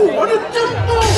我的真爆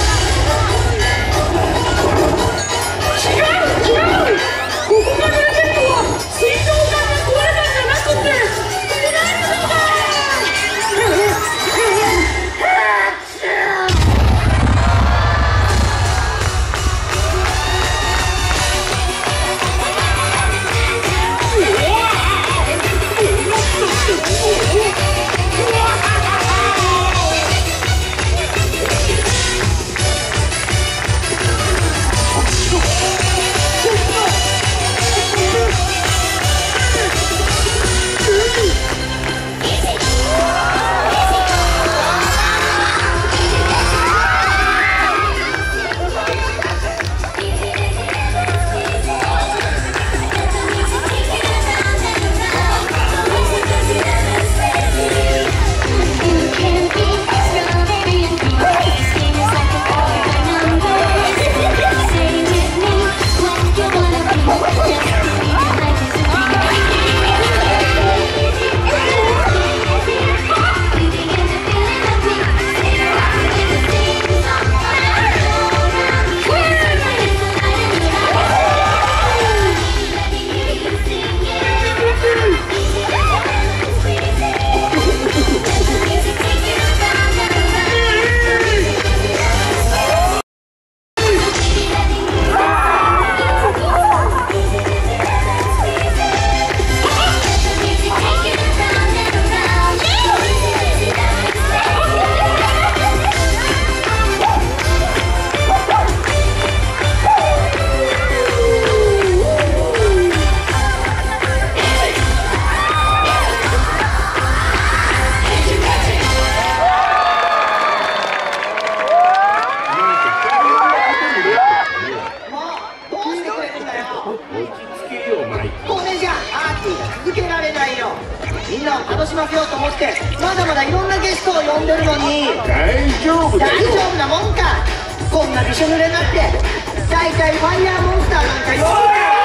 らを楽しませようと思ってまだまだいろんなゲストを呼んでるのに。大丈夫大丈夫なもんか。こんなびしょ濡れになって大体ファイヤーモンスターなんかよ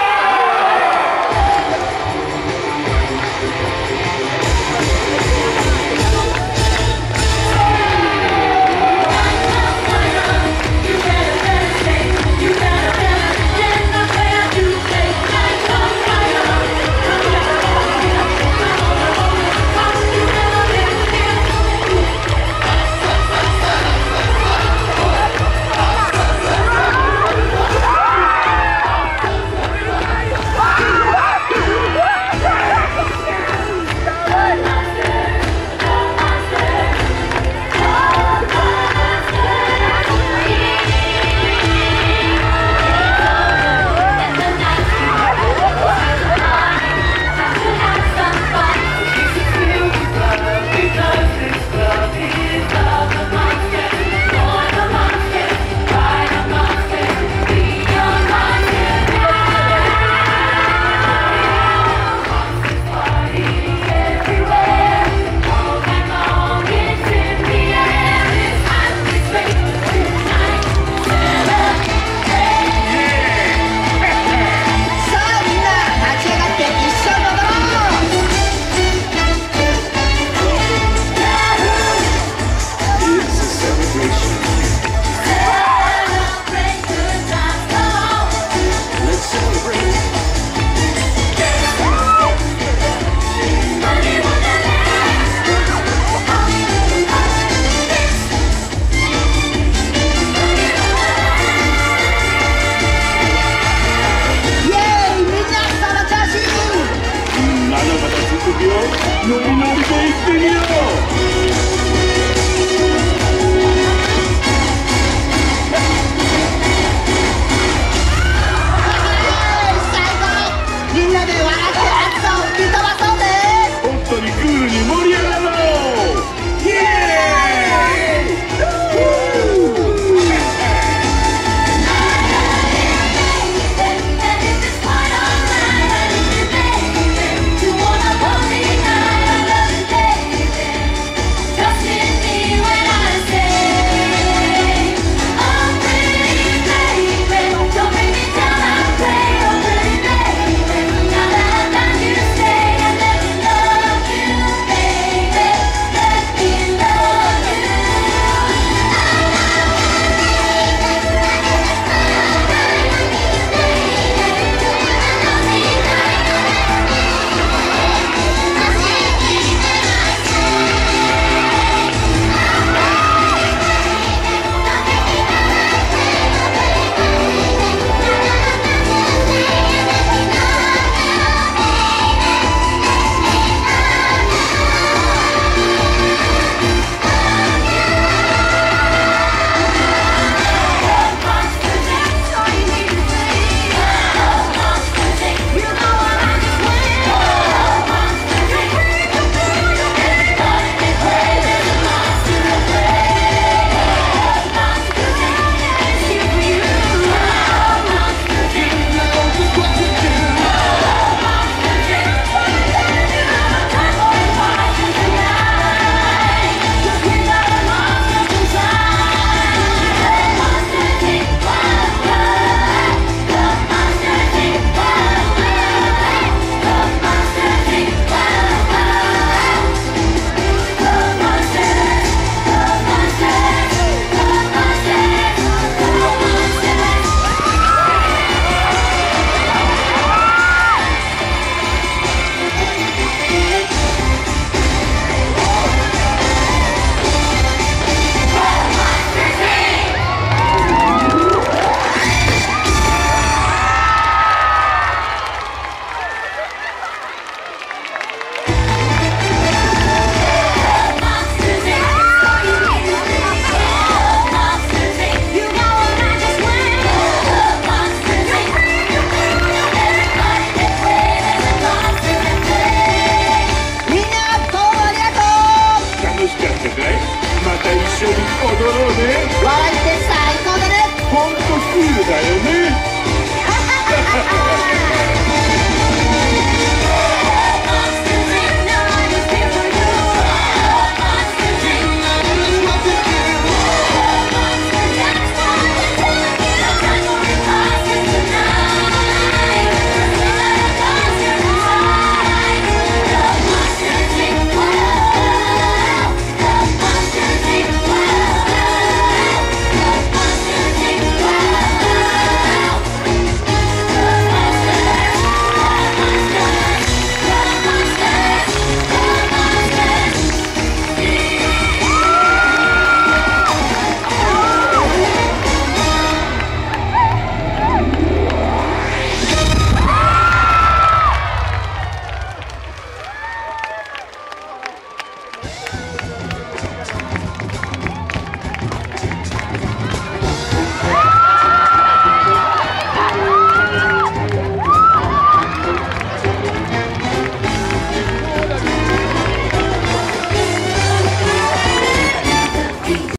ールだよね